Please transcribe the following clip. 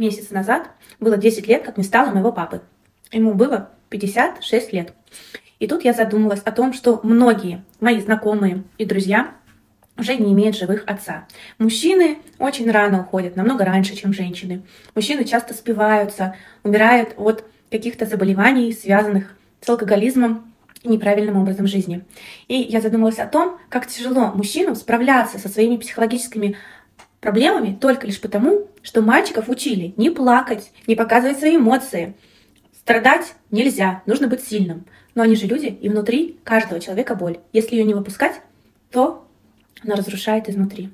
месяц назад было 10 лет, как не стало моего папы. Ему было 56 лет. И тут я задумалась о том, что многие мои знакомые и друзья уже не имеют живых отца. Мужчины очень рано уходят, намного раньше, чем женщины. Мужчины часто спиваются, умирают от каких-то заболеваний, связанных с алкоголизмом и неправильным образом жизни. И я задумалась о том, как тяжело мужчинам справляться со своими психологическими проблемами только лишь потому, что мальчиков учили не плакать, не показывать свои эмоции. Страдать нельзя, нужно быть сильным. Но они же люди, и внутри каждого человека боль. Если ее не выпускать, то она разрушает изнутри.